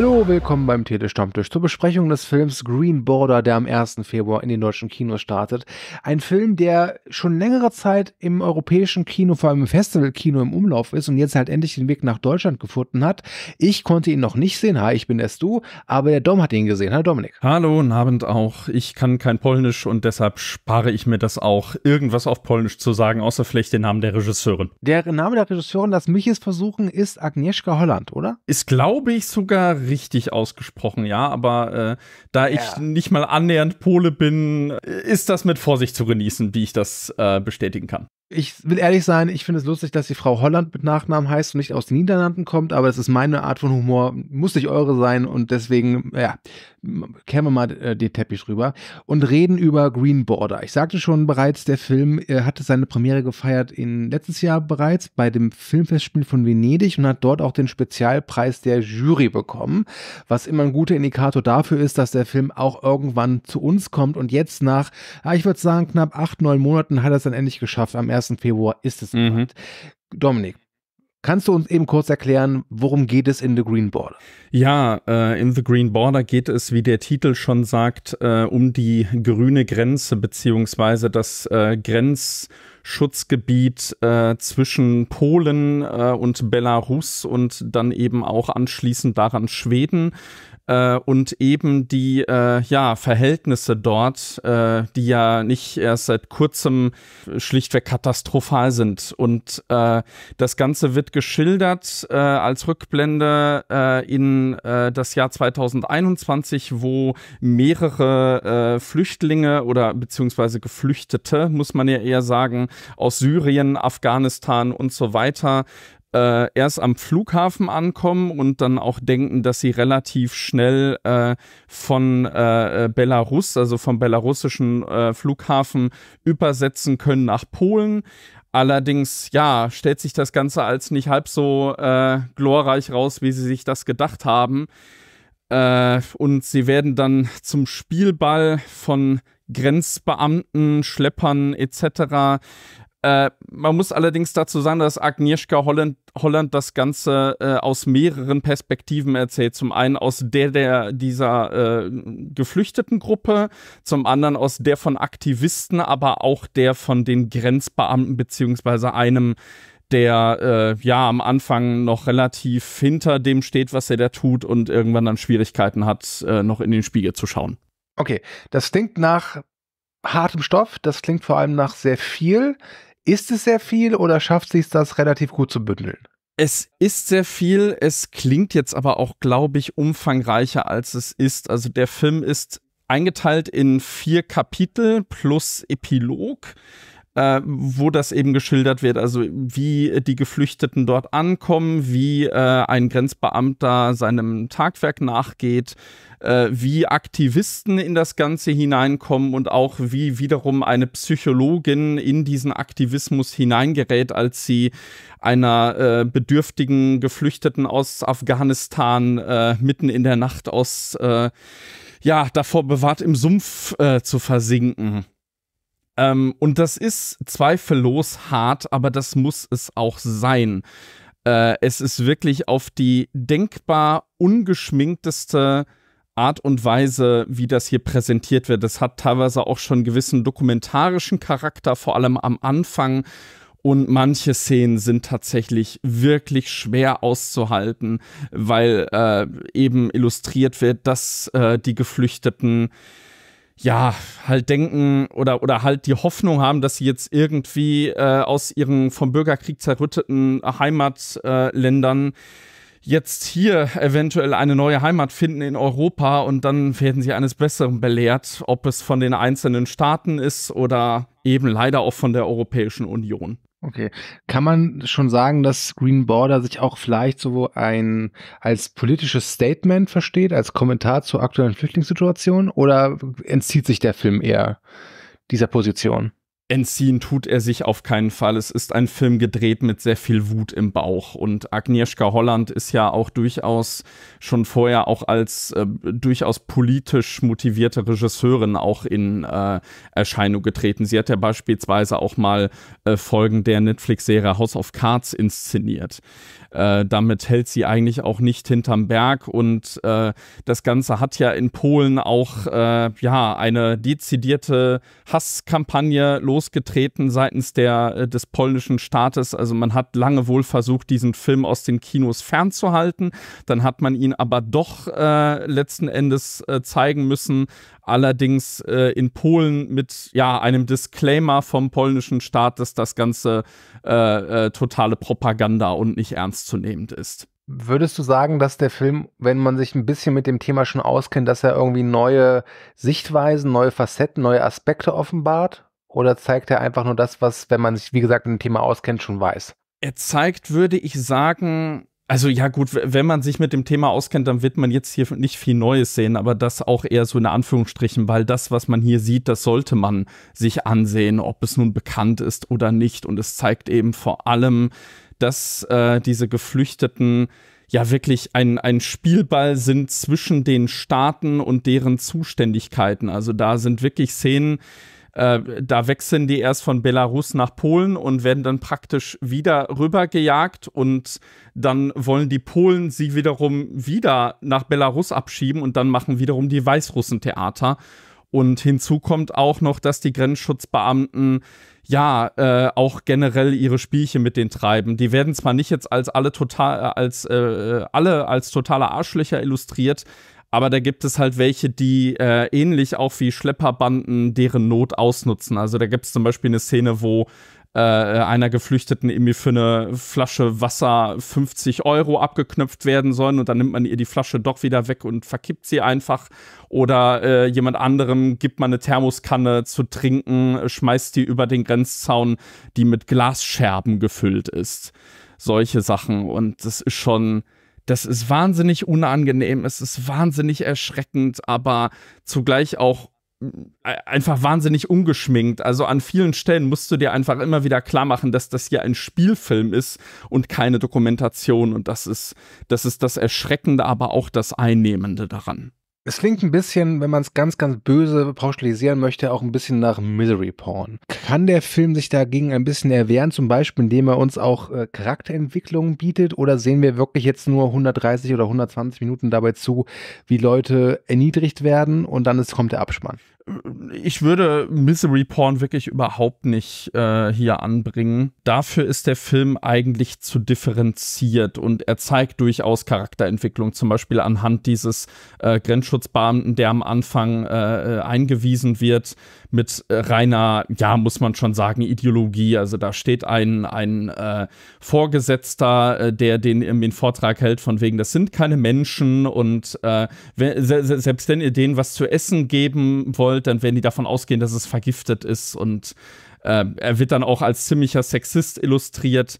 Hallo, willkommen beim Telestammtisch zur Besprechung des Films Green Border, der am 1. Februar in den deutschen Kinos startet. Ein Film, der schon längere Zeit im europäischen Kino, vor allem im Festivalkino im Umlauf ist und jetzt halt endlich den Weg nach Deutschland gefunden hat. Ich konnte ihn noch nicht sehen. Hi, ich bin es du, aber der Dom hat ihn gesehen. Hallo Dominik. Hallo, guten Abend auch. Ich kann kein Polnisch und deshalb spare ich mir das auch, irgendwas auf Polnisch zu sagen, außer vielleicht den Namen der Regisseurin. Der Name der Regisseurin, das mich jetzt versuchen, ist Agnieszka Holland, oder? Ist, glaube ich, sogar richtig ausgesprochen, ja. Aber äh, da ich Ja. nicht mal annähernd Pole bin, ist das mit Vorsicht zu genießen, wie ich das äh, bestätigen kann. Ich will ehrlich sein, ich finde es lustig, dass die Frau Holland mit Nachnamen heißt und nicht aus den Niederlanden kommt, aber es ist meine Art von Humor, muss nicht eure sein und deswegen, ja, kehren wir mal äh, den Teppich rüber und reden über Green Border. Ich sagte schon bereits, der Film äh, hatte seine Premiere gefeiert in letztes Jahr bereits bei dem Filmfestspiel von Venedig und hat dort auch den Spezialpreis der Jury bekommen, was immer ein guter Indikator dafür ist, dass der Film auch irgendwann zu uns kommt und jetzt nach, ja, ich würde sagen, knapp acht, neun Monaten hat er es dann endlich geschafft. Am 1. Februar ist es Mhm. Dominik, kannst du uns eben kurz erklären, worum geht es in The Green Border? Ja, äh, in The Green Border geht es, wie der Titel schon sagt, äh, um die grüne Grenze beziehungsweise das äh, Grenzschutzgebiet äh, zwischen Polen äh, und Belarus und dann eben auch anschließend daran Schweden äh, und eben die äh, ja, Verhältnisse dort, äh, die ja nicht erst seit kurzem schlichtweg katastrophal sind. Und äh, das Ganze wird geschildert äh, als Rückblende äh, in das Jahr 2021, wo mehrere Flüchtlinge oder beziehungsweise Geflüchtete, muss man ja eher sagen, aus Syrien, Afghanistan und so weiter äh, erst am Flughafen ankommen und dann auch denken, dass sie relativ schnell äh, von äh, Belarus, also vom belarussischen äh, Flughafen, übersetzen können nach Polen. Allerdings, ja, stellt sich das Ganze als nicht halb so äh, glorreich raus, wie sie sich das gedacht haben. Äh, und sie werden dann zum Spielball von Grenzbeamten, Schleppern etc. Äh, man muss allerdings dazu sagen, dass Agnieszka Holland, Holland das Ganze äh, aus mehreren Perspektiven erzählt. Zum einen aus der, der dieser äh, geflüchteten Gruppe, zum anderen aus der von Aktivisten, aber auch der von den Grenzbeamten beziehungsweise einem der äh, ja am Anfang noch relativ hinter dem steht, was er da tut und irgendwann dann Schwierigkeiten hat, äh, noch in den Spiegel zu schauen. Okay, das klingt nach hartem Stoff, das klingt vor allem nach sehr viel. Ist es sehr viel oder schafft sich das relativ gut zu bündeln? Es ist sehr viel, es klingt jetzt aber auch, glaube ich, umfangreicher als es ist. Also der Film ist eingeteilt in vier Kapitel plus Epilog. Äh, wo das eben geschildert wird, also wie die Geflüchteten dort ankommen, wie äh, ein Grenzbeamter seinem Tagwerk nachgeht, äh, wie Aktivisten in das Ganze hineinkommen und auch wie wiederum eine Psychologin in diesen Aktivismus hineingerät, als sie einer äh, bedürftigen Geflüchteten aus Afghanistan äh, mitten in der Nacht aus äh, ja davor bewahrt im Sumpf äh, zu versinken. Ähm, und das ist zweifellos hart, aber das muss es auch sein. Äh, es ist wirklich auf die denkbar ungeschminkteste Art und Weise, wie das hier präsentiert wird. Es hat teilweise auch schon gewissen dokumentarischen Charakter, vor allem am Anfang. Und manche Szenen sind tatsächlich wirklich schwer auszuhalten, weil äh, eben illustriert wird, dass äh, die Geflüchteten ja, halt denken oder, oder halt die Hoffnung haben, dass sie jetzt irgendwie äh, aus ihren vom Bürgerkrieg zerrütteten Heimatländern jetzt hier eventuell eine neue Heimat finden in Europa und dann werden sie eines Besseren belehrt, ob es von den einzelnen Staaten ist oder eben leider auch von der Europäischen Union. Okay. Kann man schon sagen, dass Green Border sich auch vielleicht so ein als politisches Statement versteht, als Kommentar zur aktuellen Flüchtlingssituation oder entzieht sich der Film eher dieser Position? Entziehen tut er sich auf keinen Fall. Es ist ein Film gedreht mit sehr viel Wut im Bauch. Und Agnieszka Holland ist ja auch durchaus schon vorher auch als äh, durchaus politisch motivierte Regisseurin auch in äh, Erscheinung getreten. Sie hat ja beispielsweise auch mal äh, Folgen der Netflix-Serie House of Cards inszeniert. Äh, damit hält sie eigentlich auch nicht hinterm Berg und äh, das Ganze hat ja in Polen auch äh, ja eine dezidierte Hasskampagne losgetreten seitens der äh, des polnischen Staates. Also man hat lange wohl versucht, diesen Film aus den Kinos fernzuhalten. Dann hat man ihn aber doch äh, letzten Endes äh, zeigen müssen allerdings äh, in Polen mit ja einem Disclaimer vom polnischen Staat, dass das Ganze äh, äh, totale Propaganda und nicht ernstzunehmend ist. Würdest du sagen, dass der Film, wenn man sich ein bisschen mit dem Thema schon auskennt, dass er irgendwie neue Sichtweisen, neue Facetten, neue Aspekte offenbart? Oder zeigt er einfach nur das, was, wenn man sich, wie gesagt, mit dem Thema auskennt, schon weiß? Er zeigt, würde ich sagen, also ja gut, wenn man sich mit dem Thema auskennt, dann wird man jetzt hier nicht viel Neues sehen, aber das auch eher so in Anführungsstrichen, weil das, was man hier sieht, das sollte man sich ansehen, ob es nun bekannt ist oder nicht. Und es zeigt eben vor allem, dass äh, diese Geflüchteten ja wirklich ein, ein Spielball sind zwischen den Staaten und deren Zuständigkeiten. Also da sind wirklich Szenen, äh, da wechseln die erst von Belarus nach Polen und werden dann praktisch wieder rübergejagt und dann wollen die Polen sie wiederum wieder nach Belarus abschieben und dann machen wiederum die Weißrussen Theater. Und hinzu kommt auch noch, dass die Grenzschutzbeamten ja äh, auch generell ihre Spielchen mit denen treiben. Die werden zwar nicht jetzt als alle total äh, als äh, alle als totale Arschlöcher illustriert, aber da gibt es halt welche, die äh, ähnlich auch wie Schlepperbanden deren Not ausnutzen. Also da gibt es zum Beispiel eine Szene, wo äh, einer Geflüchteten irgendwie für eine Flasche Wasser 50 Euro abgeknöpft werden sollen und dann nimmt man ihr die Flasche doch wieder weg und verkippt sie einfach. Oder äh, jemand anderem gibt man eine Thermoskanne zu trinken, schmeißt die über den Grenzzaun, die mit Glasscherben gefüllt ist. Solche Sachen. Und das ist schon das ist wahnsinnig unangenehm, es ist wahnsinnig erschreckend, aber zugleich auch äh, einfach wahnsinnig ungeschminkt. Also an vielen Stellen musst du dir einfach immer wieder klar machen, dass das hier ein Spielfilm ist und keine Dokumentation. Und das ist, das ist das Erschreckende, aber auch das Einnehmende daran. Es klingt ein bisschen, wenn man es ganz, ganz böse pauschalisieren möchte, auch ein bisschen nach Misery Porn. Kann der Film sich dagegen ein bisschen erwehren, zum Beispiel, indem er uns auch äh, Charakterentwicklungen bietet? Oder sehen wir wirklich jetzt nur 130 oder 120 Minuten dabei zu, wie Leute erniedrigt werden und dann ist, kommt der Abspann? Ich würde Misery Porn wirklich überhaupt nicht äh, hier anbringen. Dafür ist der Film eigentlich zu differenziert und er zeigt durchaus Charakterentwicklung, zum Beispiel anhand dieses äh, Grenzschutzbeamten, der am Anfang äh, äh eingewiesen wird mit äh, reiner, ja, muss man schon sagen, Ideologie. Also da steht ein, ein äh, Vorgesetzter, der den, den Vortrag hält, von wegen, das sind keine Menschen und selbst wenn ihr denen was zu essen geben wollt, wollt, dann werden die davon ausgehen, dass es vergiftet ist. Und äh, er wird dann auch als ziemlicher Sexist illustriert.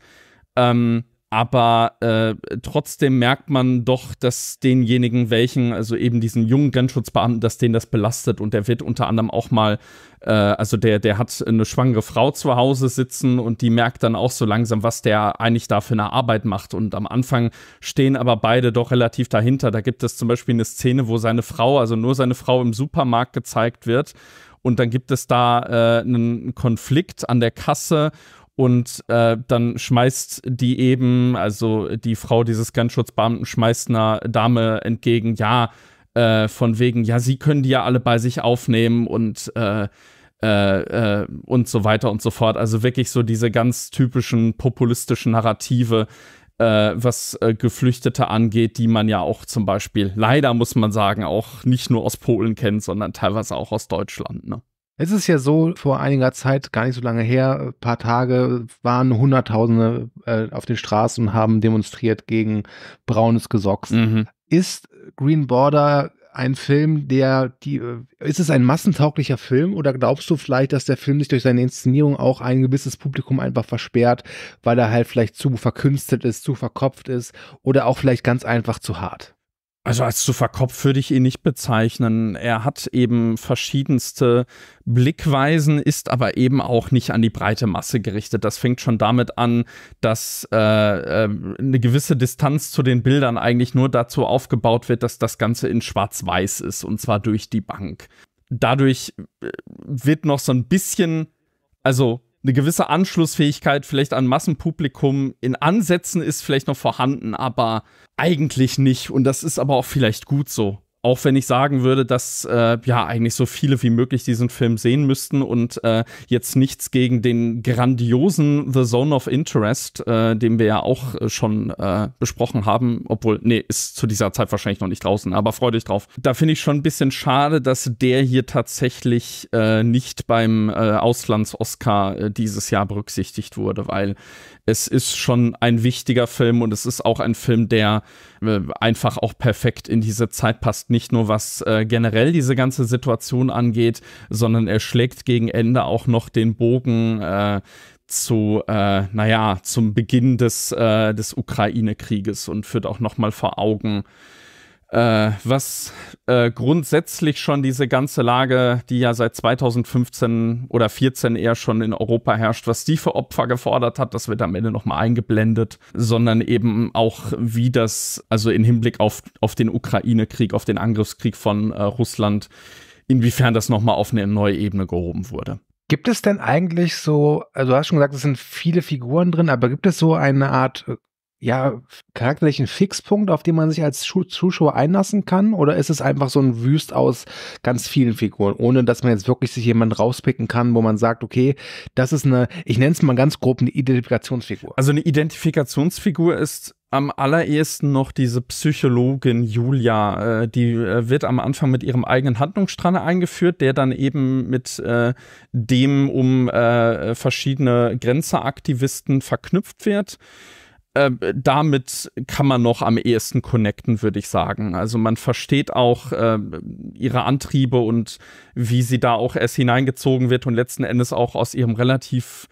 Ähm, aber äh, trotzdem merkt man doch, dass denjenigen, welchen, also eben diesen jungen Grenzschutzbeamten, dass den das belastet und der wird unter anderem auch mal, äh, also der, der hat eine schwangere Frau zu Hause sitzen und die merkt dann auch so langsam, was der eigentlich da für eine Arbeit macht. Und am Anfang stehen aber beide doch relativ dahinter. Da gibt es zum Beispiel eine Szene, wo seine Frau, also nur seine Frau im Supermarkt gezeigt wird. Und dann gibt es da äh, einen Konflikt an der Kasse und äh, dann schmeißt die eben, also die Frau dieses Grenzschutzbeamten schmeißt einer Dame entgegen, ja, äh, von wegen, ja, sie können die ja alle bei sich aufnehmen und äh, äh, äh, und so weiter und so fort. Also wirklich so diese ganz typischen populistischen Narrative, äh, was äh, Geflüchtete angeht, die man ja auch zum Beispiel, leider muss man sagen, auch nicht nur aus Polen kennt, sondern teilweise auch aus Deutschland. Ne? Es ist ja so, vor einiger Zeit, gar nicht so lange her, ein paar Tage, waren Hunderttausende äh, auf den Straßen und haben demonstriert gegen braunes Gesocks. Mhm. Ist Green Border ein Film, der die, äh, ist es ein massentauglicher Film oder glaubst du vielleicht, dass der Film sich durch seine Inszenierung auch ein gewisses Publikum einfach versperrt, weil er halt vielleicht zu verkünstelt ist, zu verkopft ist oder auch vielleicht ganz einfach zu hart? Also als zu verkopft würde ich ihn nicht bezeichnen. Er hat eben verschiedenste Blickweisen, ist aber eben auch nicht an die breite Masse gerichtet. Das fängt schon damit an, dass äh, äh, eine gewisse Distanz zu den Bildern eigentlich nur dazu aufgebaut wird, dass das Ganze in Schwarz-Weiß ist und zwar durch die Bank. Dadurch äh, wird noch so ein bisschen, also eine gewisse Anschlussfähigkeit vielleicht an Massenpublikum in Ansätzen ist vielleicht noch vorhanden, aber eigentlich nicht. Und das ist aber auch vielleicht gut so. Auch wenn ich sagen würde, dass äh, ja eigentlich so viele wie möglich diesen Film sehen müssten und äh, jetzt nichts gegen den grandiosen The Zone of Interest, äh, den wir ja auch äh, schon äh, besprochen haben, obwohl, nee, ist zu dieser Zeit wahrscheinlich noch nicht draußen, aber freut euch drauf. Da finde ich schon ein bisschen schade, dass der hier tatsächlich äh, nicht beim Auslands-Oscar dieses Jahr berücksichtigt wurde, weil es ist schon ein wichtiger Film und es ist auch ein Film, der äh, einfach auch perfekt in diese Zeit passt. Nicht nur was äh, generell diese ganze Situation angeht, sondern er schlägt gegen Ende auch noch den Bogen äh, zu, äh, naja, zum Beginn des, äh, des Ukraine-Krieges und führt auch noch mal vor Augen, äh, was äh, grundsätzlich schon diese ganze Lage, die ja seit 2015 oder 14 eher schon in Europa herrscht, was die für Opfer gefordert hat, das wird am Ende nochmal eingeblendet, sondern eben auch, wie das, also in Hinblick auf, auf den Ukraine-Krieg, auf den Angriffskrieg von äh, Russland, inwiefern das nochmal auf eine neue Ebene gehoben wurde. Gibt es denn eigentlich so, also du hast schon gesagt, es sind viele Figuren drin, aber gibt es so eine Art äh, ja, charakterlichen Fixpunkt, auf den man sich als Zuschauer einlassen kann? Oder ist es einfach so ein Wüst aus ganz vielen Figuren, ohne dass man jetzt wirklich sich jemanden rauspicken kann, wo man sagt, okay, das ist eine, ich nenne es mal ganz grob eine Identifikationsfigur? Also eine Identifikationsfigur ist am allerersten noch diese Psychologin Julia, äh, die äh, wird am Anfang mit ihrem eigenen Handlungsstrang eingeführt, der dann eben mit äh, dem um äh, verschiedene Grenzeraktivisten verknüpft wird äh, damit kann man noch am ehesten connecten, würde ich sagen. Also man versteht auch äh, ihre Antriebe und wie sie da auch erst hineingezogen wird und letzten Endes auch aus ihrem relativ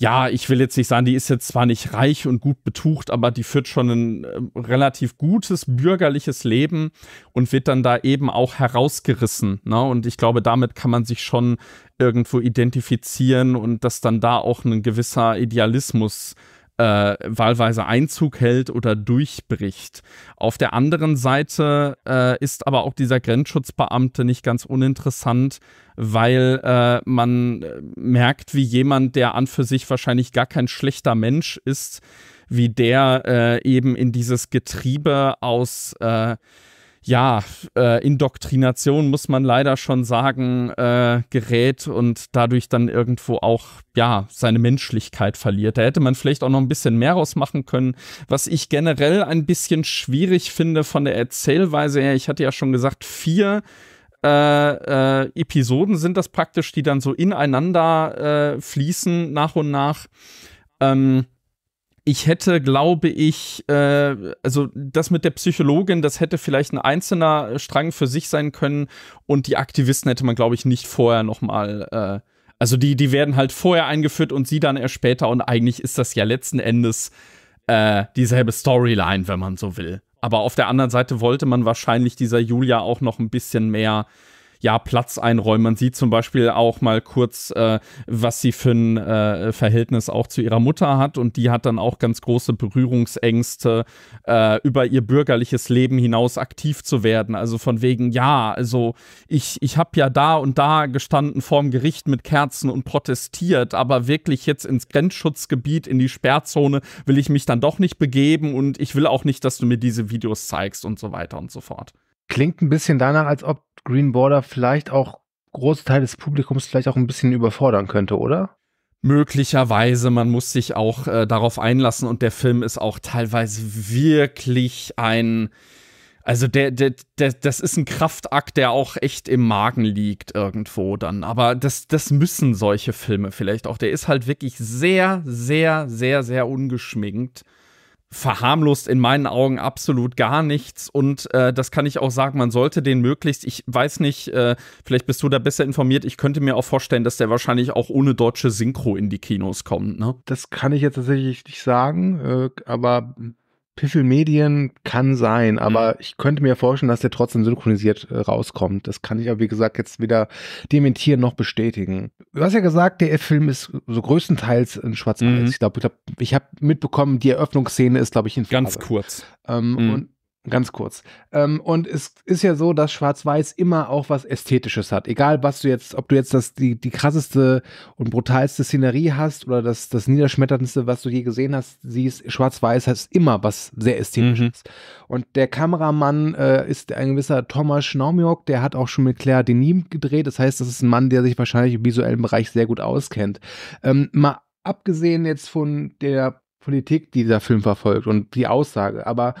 ja, ich will jetzt nicht sagen, die ist jetzt zwar nicht reich und gut betucht, aber die führt schon ein äh, relativ gutes bürgerliches Leben und wird dann da eben auch herausgerissen. Ne? Und ich glaube, damit kann man sich schon irgendwo identifizieren und dass dann da auch ein gewisser Idealismus äh, äh, wahlweise Einzug hält oder durchbricht. Auf der anderen Seite äh, ist aber auch dieser Grenzschutzbeamte nicht ganz uninteressant, weil äh, man merkt, wie jemand, der an für sich wahrscheinlich gar kein schlechter Mensch ist, wie der äh, eben in dieses Getriebe aus äh, ja, äh, Indoktrination muss man leider schon sagen, äh, gerät und dadurch dann irgendwo auch, ja, seine Menschlichkeit verliert. Da hätte man vielleicht auch noch ein bisschen mehr rausmachen können. Was ich generell ein bisschen schwierig finde von der Erzählweise her, ich hatte ja schon gesagt, vier äh, äh Episoden sind das praktisch, die dann so ineinander äh, fließen nach und nach. Ähm, ich hätte, glaube ich, äh, also das mit der Psychologin, das hätte vielleicht ein einzelner Strang für sich sein können und die Aktivisten hätte man, glaube ich, nicht vorher nochmal, äh, also die, die werden halt vorher eingeführt und sie dann erst später und eigentlich ist das ja letzten Endes äh, dieselbe Storyline, wenn man so will. Aber auf der anderen Seite wollte man wahrscheinlich dieser Julia auch noch ein bisschen mehr ja, Platz einräumen. Man sieht zum Beispiel auch mal kurz, äh, was sie für ein äh, Verhältnis auch zu ihrer Mutter hat und die hat dann auch ganz große Berührungsängste, äh, über ihr bürgerliches Leben hinaus aktiv zu werden. Also von wegen, ja, also ich, ich habe ja da und da gestanden vorm Gericht mit Kerzen und protestiert, aber wirklich jetzt ins Grenzschutzgebiet, in die Sperrzone will ich mich dann doch nicht begeben und ich will auch nicht, dass du mir diese Videos zeigst und so weiter und so fort. Klingt ein bisschen danach, als ob Green Border vielleicht auch große Teil des Publikums vielleicht auch ein bisschen überfordern könnte, oder? Möglicherweise, man muss sich auch äh, darauf einlassen und der Film ist auch teilweise wirklich ein, also der, der, der, das ist ein Kraftakt, der auch echt im Magen liegt irgendwo dann. Aber das, das müssen solche Filme vielleicht auch. Der ist halt wirklich sehr, sehr, sehr, sehr ungeschminkt verharmlost in meinen Augen absolut gar nichts. Und äh, das kann ich auch sagen, man sollte den möglichst, ich weiß nicht, äh, vielleicht bist du da besser informiert, ich könnte mir auch vorstellen, dass der wahrscheinlich auch ohne deutsche Synchro in die Kinos kommt. Ne? Das kann ich jetzt tatsächlich nicht sagen, äh, aber Piffel Medien kann sein, aber mhm. ich könnte mir vorstellen, dass der trotzdem synchronisiert äh, rauskommt. Das kann ich aber, wie gesagt, jetzt weder dementieren noch bestätigen. Du hast ja gesagt, der Film ist so größtenteils in Schwarz-Weiß. Mhm. Ich glaube, ich, glaub, ich habe mitbekommen, die Eröffnungsszene ist, glaube ich, in Farbe. Ganz kurz. Ähm, mhm. Und Ganz kurz. Ähm, und es ist ja so, dass Schwarz-Weiß immer auch was Ästhetisches hat. Egal, was du jetzt, ob du jetzt das, die, die krasseste und brutalste Szenerie hast oder das, das niederschmetterndste, was du je gesehen hast, siehst, Schwarz-Weiß hat immer was sehr Ästhetisches. Mhm. Und der Kameramann äh, ist ein gewisser Thomas Schnaumjok, der hat auch schon mit Claire Denis gedreht. Das heißt, das ist ein Mann, der sich wahrscheinlich im visuellen Bereich sehr gut auskennt. Ähm, mal abgesehen jetzt von der Politik, die dieser Film verfolgt und die Aussage. Aber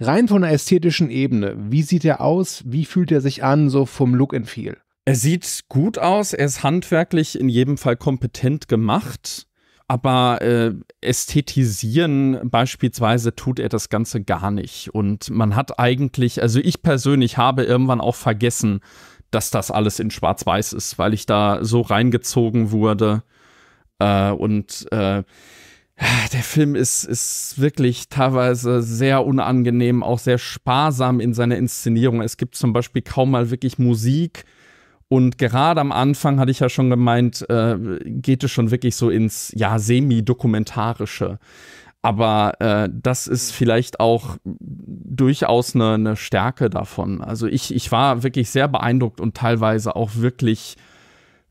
rein von der ästhetischen Ebene, wie sieht er aus? Wie fühlt er sich an, so vom Look and Feel? Er sieht gut aus, er ist handwerklich in jedem Fall kompetent gemacht, aber äh, ästhetisieren beispielsweise tut er das Ganze gar nicht. Und man hat eigentlich, also ich persönlich habe irgendwann auch vergessen, dass das alles in Schwarz-Weiß ist, weil ich da so reingezogen wurde. Äh, und äh, der Film ist, ist wirklich teilweise sehr unangenehm, auch sehr sparsam in seiner Inszenierung. Es gibt zum Beispiel kaum mal wirklich Musik. Und gerade am Anfang hatte ich ja schon gemeint, äh, geht es schon wirklich so ins ja semi-dokumentarische. Aber äh, das ist vielleicht auch durchaus eine, eine Stärke davon. Also ich, ich war wirklich sehr beeindruckt und teilweise auch wirklich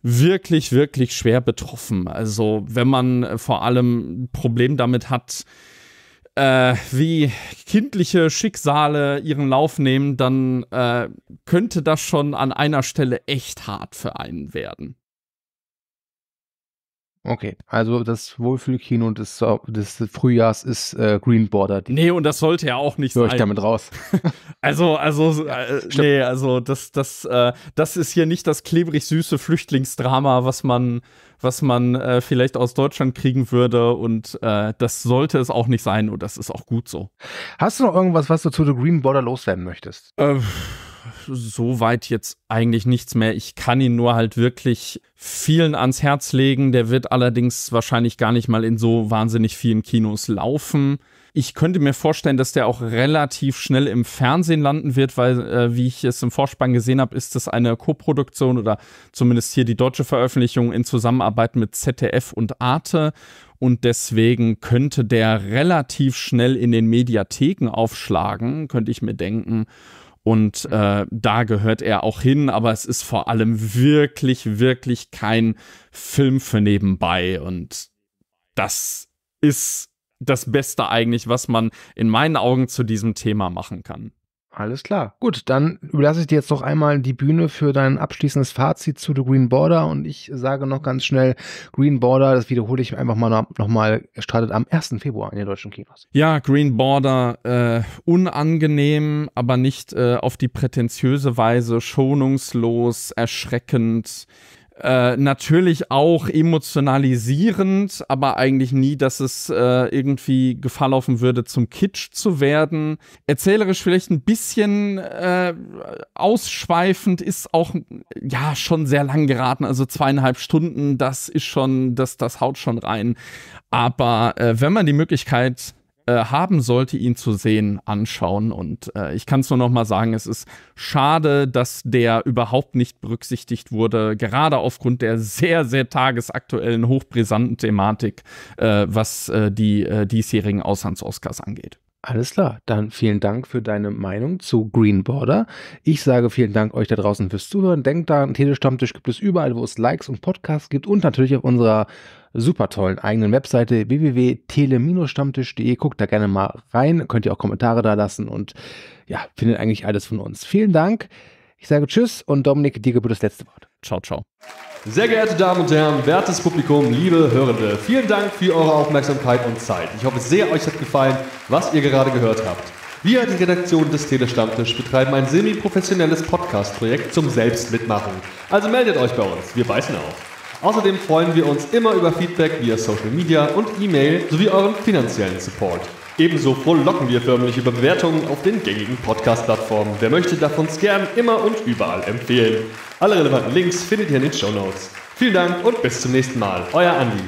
wirklich, wirklich schwer betroffen. Also wenn man äh, vor allem ein Problem damit hat, äh, wie kindliche Schicksale ihren Lauf nehmen, dann äh, könnte das schon an einer Stelle echt hart für einen werden. Okay, also das Wohlfühlkino des, des Frühjahrs ist äh, Green Border. Nee, und das sollte ja auch nicht Hör sein. ich damit raus. also, also, äh, nee, also das, das, äh, das ist hier nicht das klebrig süße Flüchtlingsdrama, was man, was man äh, vielleicht aus Deutschland kriegen würde. Und äh, das sollte es auch nicht sein und das ist auch gut so. Hast du noch irgendwas, was du zu The Green Border loswerden möchtest? Äh, soweit jetzt eigentlich nichts mehr. Ich kann ihn nur halt wirklich vielen ans Herz legen. Der wird allerdings wahrscheinlich gar nicht mal in so wahnsinnig vielen Kinos laufen. Ich könnte mir vorstellen, dass der auch relativ schnell im Fernsehen landen wird, weil, äh, wie ich es im Vorspann gesehen habe, ist das eine Koproduktion oder zumindest hier die deutsche Veröffentlichung in Zusammenarbeit mit ZDF und Arte. Und deswegen könnte der relativ schnell in den Mediatheken aufschlagen, könnte ich mir denken. Und äh, da gehört er auch hin, aber es ist vor allem wirklich, wirklich kein Film für nebenbei. Und das ist das Beste eigentlich, was man in meinen Augen zu diesem Thema machen kann. Alles klar. Gut, dann überlasse ich dir jetzt noch einmal die Bühne für dein abschließendes Fazit zu The Green Border und ich sage noch ganz schnell, Green Border, das wiederhole ich einfach mal nochmal, startet am 1. Februar in den deutschen Kinos. Ja, Green Border, äh, unangenehm, aber nicht äh, auf die prätentiöse Weise, schonungslos, erschreckend äh, natürlich auch emotionalisierend, aber eigentlich nie, dass es äh, irgendwie Gefahr laufen würde, zum Kitsch zu werden. Erzählerisch vielleicht ein bisschen äh, ausschweifend, ist auch ja schon sehr lang geraten, also zweieinhalb Stunden, das ist schon, das, das haut schon rein. Aber äh, wenn man die Möglichkeit äh, haben sollte, ihn zu sehen, anschauen. Und äh, ich kann es nur noch mal sagen, es ist schade, dass der überhaupt nicht berücksichtigt wurde, gerade aufgrund der sehr, sehr tagesaktuellen, hochbrisanten Thematik, äh, was äh, die äh, diesjährigen Auslands-Oscars angeht. Alles klar, dann vielen Dank für deine Meinung zu Green Border. Ich sage vielen Dank euch da draußen fürs Zuhören. Denkt daran, Telestammtisch gibt es überall, wo es Likes und Podcasts gibt und natürlich auf unserer super tollen eigenen Webseite www.tele-stammtisch.de. Guckt da gerne mal rein, könnt ihr auch Kommentare da lassen und ja, findet eigentlich alles von uns. Vielen Dank. Ich sage Tschüss und Dominik, dir gebührt das letzte Wort. Ciao, ciao. Sehr geehrte Damen und Herren, wertes Publikum, liebe Hörende, vielen Dank für eure Aufmerksamkeit und Zeit. Ich hoffe sehr, euch hat gefallen, was ihr gerade gehört habt. Wir, die Redaktion des Telestammtisch, betreiben ein semi-professionelles Podcast-Projekt zum Selbstmitmachen. Also meldet euch bei uns, wir beißen auf. Außerdem freuen wir uns immer über Feedback via Social Media und E-Mail sowie euren finanziellen Support. Ebenso frohlocken wir förmlich über Bewertungen auf den gängigen Podcast-Plattformen. Wer möchte, darf uns gern immer und überall empfehlen. Alle relevanten Links findet ihr in den Show Notes. Vielen Dank und bis zum nächsten Mal. Euer Andi.